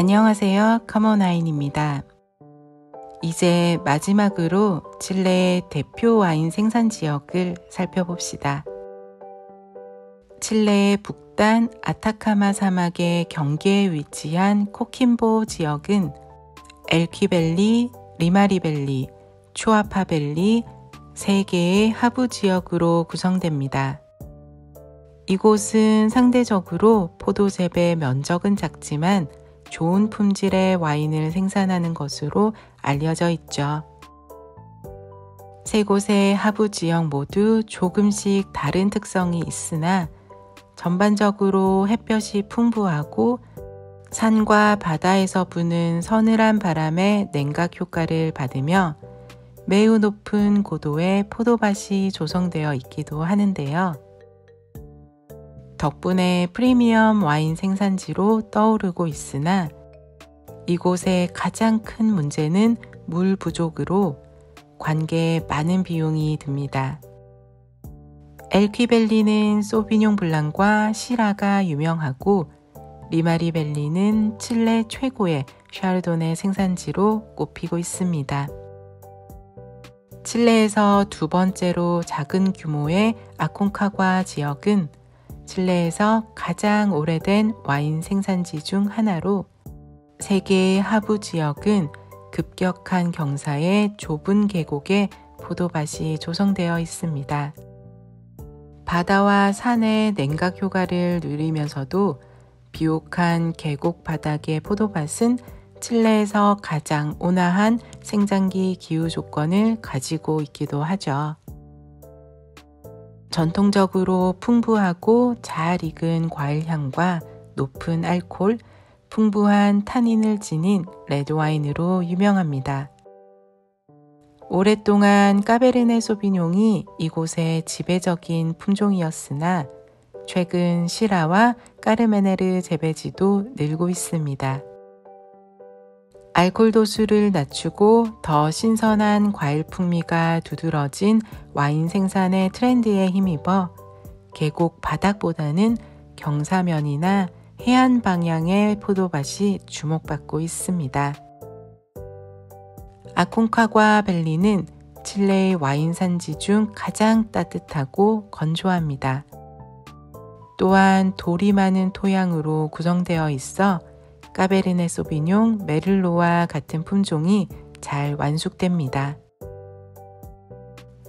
안녕하세요. 커먼와인입니다. 이제 마지막으로 칠레의 대표 와인 생산 지역을 살펴봅시다. 칠레의 북단 아타카마 사막의 경계에 위치한 코킨보 지역은 엘퀴밸리, 리마리밸리, 추아파밸리 세 개의 하부 지역으로 구성됩니다. 이곳은 상대적으로 포도 재배 면적은 작지만 좋은 품질의 와인을 생산하는 것으로 알려져 있죠. 세 곳의 하부 지역 모두 조금씩 다른 특성이 있으나 전반적으로 햇볕이 풍부하고 산과 바다에서 부는 서늘한 바람의 냉각 효과를 받으며 매우 높은 고도의 포도밭이 조성되어 있기도 하는데요. 덕분에 프리미엄 와인 생산지로 떠오르고 있으나 이곳의 가장 큰 문제는 물 부족으로 관계에 많은 비용이 듭니다. 엘퀴밸리는 소비뇽 블랑과 시라가 유명하고 리마리밸리는 칠레 최고의 샤르도네 생산지로 꼽히고 있습니다. 칠레에서 두 번째로 작은 규모의 아콘카과 지역은 칠레에서 가장 오래된 와인 생산지 중 하나로 세계의 하부 지역은 급격한 경사의 좁은 계곡에 포도밭이 조성되어 있습니다. 바다와 산의 냉각 효과를 누리면서도 비옥한 계곡 바닥의 포도밭은 칠레에서 가장 온화한 생장기 기후 조건을 가지고 있기도 하죠. 전통적으로 풍부하고 잘 익은 과일 향과 높은 알코올, 풍부한 타닌을 지닌 레드와인으로 유명합니다. 오랫동안 까베르네 소비뇽이 이곳의 지배적인 품종이었으나 최근 시라와 까르메네르 재배지도 늘고 있습니다. 알콜 도수를 낮추고 더 신선한 과일 풍미가 두드러진 와인 생산의 트렌드에 힘입어 계곡 바닥보다는 경사면이나 해안 방향의 포도밭이 주목받고 있습니다. 아콘카과 벨리는 칠레의 와인 산지 중 가장 따뜻하고 건조합니다. 또한 돌이 많은 토양으로 구성되어 있어 까베르네 소비뇽, 메를로와 같은 품종이 잘 완숙됩니다.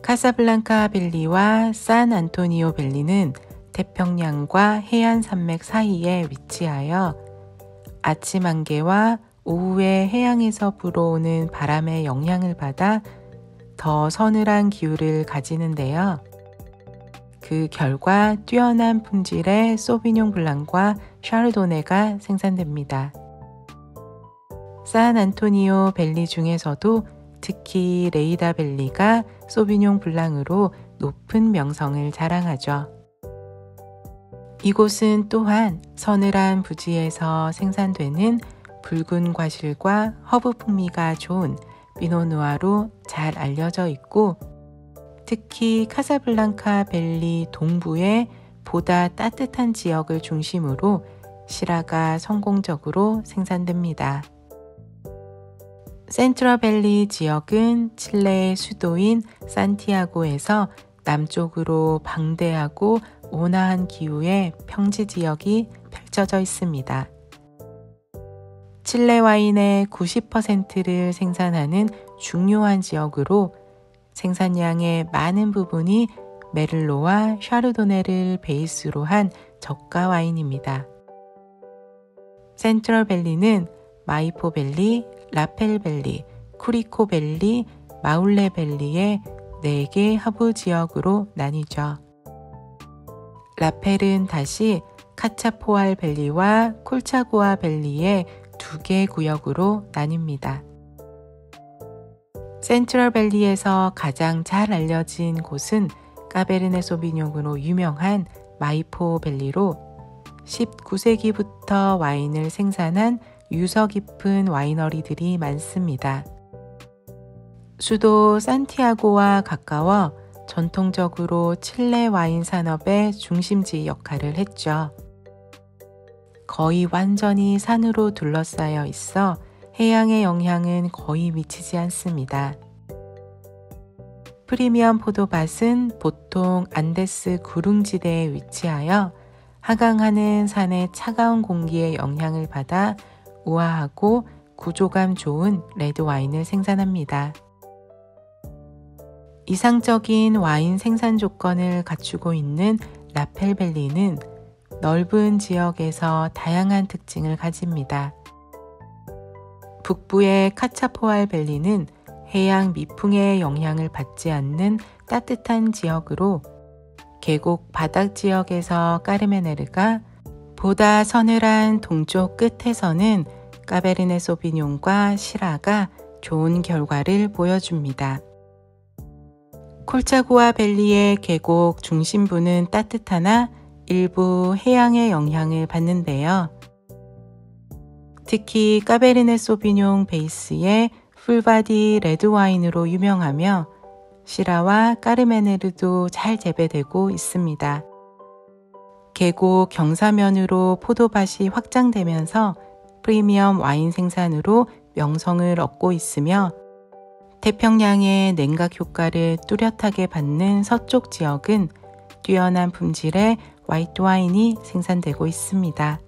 카사블랑카 밸리와 산 안토니오 밸리는 태평양과 해안 산맥 사이에 위치하여 아침 안개와 오후에 해양에서 불어오는 바람의 영향을 받아 더 서늘한 기후를 가지는데요. 그 결과 뛰어난 품질의 소비뇽 블랑과 샤르도네가 생산됩니다. 산 안토니오 벨리 중에서도 특히 레이다 벨리가 소비뇽 블랑으로 높은 명성을 자랑하죠. 이곳은 또한 서늘한 부지에서 생산되는 붉은 과실과 허브 풍미가 좋은 피노누아로 잘 알려져 있고 특히 카사블랑카 벨리 동부의 보다 따뜻한 지역을 중심으로 시라가 성공적으로 생산됩니다. 센트럴밸리 지역은 칠레의 수도인 산티아고에서 남쪽으로 방대하고 온화한 기후의 평지 지역이 펼쳐져 있습니다. 칠레 와인의 90%를 생산하는 중요한 지역으로 생산량의 많은 부분이 메를로와 샤르도네를 베이스로 한 저가 와인입니다. 센트럴 밸리는 마이포 밸리, 라펠 밸리, 쿠리코 밸리, 마울레 밸리의 4개 하부 지역으로 나뉘죠. 라펠은 다시 카차포알 밸리와 콜차고아 밸리의 두 개 구역으로 나뉩니다. 센트럴 밸리에서 가장 잘 알려진 곳은 까베르네 소비뇽으로 유명한 마이포 밸리로 19세기부터 와인을 생산한 유서 깊은 와이너리들이 많습니다. 수도 산티아고와 가까워 전통적으로 칠레 와인 산업의 중심지 역할을 했죠. 거의 완전히 산으로 둘러싸여 있어 해양의 영향은 거의 미치지 않습니다. 프리미엄 포도밭은 보통 안데스 구릉지대에 위치하여 하강하는 산의 차가운 공기의 영향을 받아 우아하고 구조감 좋은 레드 와인을 생산합니다. 이상적인 와인 생산 조건을 갖추고 있는 라펠밸리는 넓은 지역에서 다양한 특징을 가집니다. 북부의 카차포알 밸리는 해양 미풍의 영향을 받지 않는 따뜻한 지역으로 계곡 바닥 지역에서 까르메네르가 보다 서늘한 동쪽 끝에서는 까베르네 소비뇽과 시라가 좋은 결과를 보여줍니다. 콜차고아 밸리의 계곡 중심부는 따뜻하나 일부 해양의 영향을 받는데요. 특히 까베르네 소비뇽 베이스의 풀바디 레드 와인으로 유명하며 시라와 까르메네르도 잘 재배되고 있습니다. 계곡 경사면으로 포도밭이 확장되면서 프리미엄 와인 생산으로 명성을 얻고 있으며 태평양의 냉각 효과를 뚜렷하게 받는 서쪽 지역은 뛰어난 품질의 화이트 와인이 생산되고 있습니다.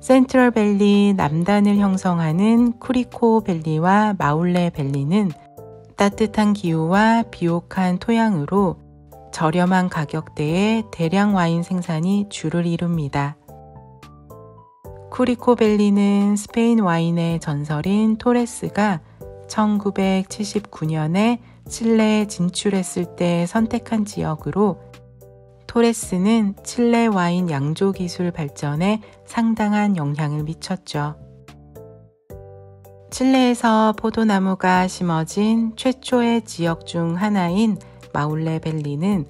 센트럴 밸리 남단을 형성하는 쿠리코 밸리와 마울레 밸리는 따뜻한 기후와 비옥한 토양으로 저렴한 가격대의 대량 와인 생산이 주를 이룹니다. 쿠리코 밸리는 스페인 와인의 전설인 토레스가 1979년에 칠레에 진출했을 때 선택한 지역으로 토레스는 칠레 와인 양조 기술 발전에 상당한 영향을 미쳤죠. 칠레에서 포도나무가 심어진 최초의 지역 중 하나인 마울레 밸리는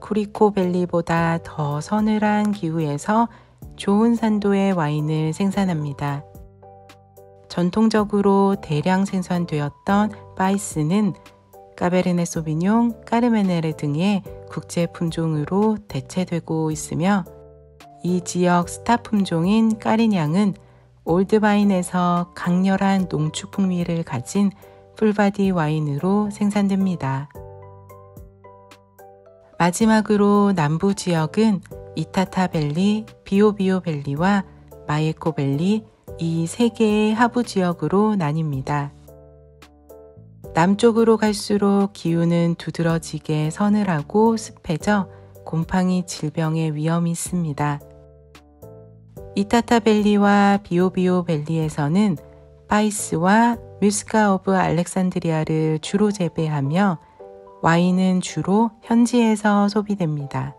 쿠리코 밸리보다 더 서늘한 기후에서 좋은 산도의 와인을 생산합니다. 전통적으로 대량 생산되었던 파이스는 까베르네 소비뇽, 까르메네르 등의 국제 품종으로 대체되고 있으며 이 지역 스타 품종인 까리냥은 old vine에서 강렬한 농축 풍미를 가진 full body 와인으로 생산됩니다. 마지막으로 남부 지역은 이타타밸리, 비오비오밸리와 말레코밸리, 이 세 개의 하부 지역으로 나뉩니다. 남쪽으로 갈수록 기후는 두드러지게 서늘하고 습해져 곰팡이 질병의 위험이 있습니다. 이타타밸리와 비오비오밸리에서는 파이스와 Muscat of Alexandria를 주로 재배하며 와인은 주로 현지에서 소비됩니다.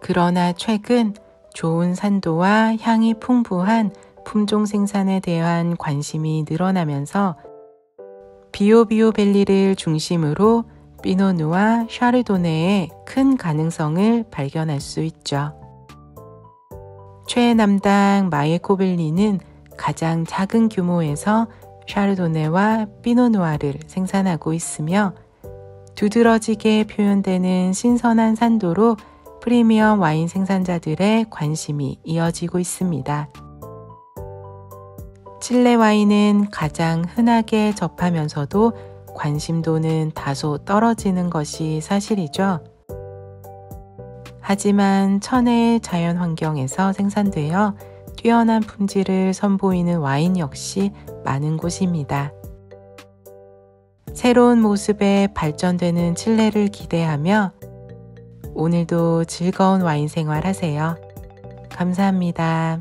그러나 최근 좋은 산도와 향이 풍부한 품종 생산에 대한 관심이 늘어나면서 비오비오 밸리를 중심으로 피노누와 샤르도네의 큰 가능성을 발견할 수 있죠. 최남당 마예코벨리는 가장 작은 규모에서 샤르도네와 피노누아를 생산하고 있으며 두드러지게 표현되는 신선한 산도로 프리미엄 와인 생산자들의 관심이 이어지고 있습니다. 칠레 와인은 가장 흔하게 접하면서도 관심도는 다소 떨어지는 것이 사실이죠. 하지만 천혜의 자연 환경에서 생산되어 뛰어난 품질을 선보이는 와인 역시 많은 곳입니다. 새로운 모습에 발전되는 칠레를 기대하며 오늘도 즐거운 와인 생활 하세요. 감사합니다.